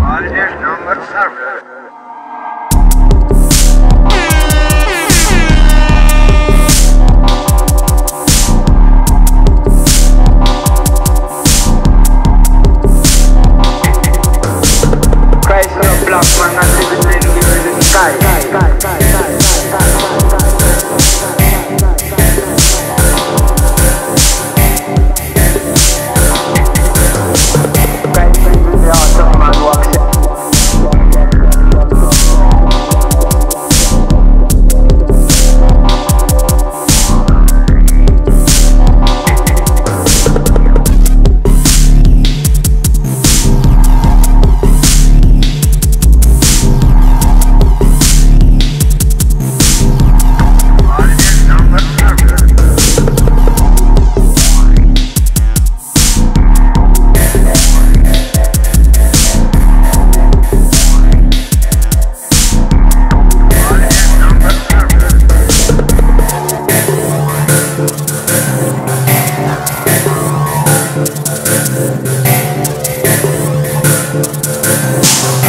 Молодежь номер 40. Yeah.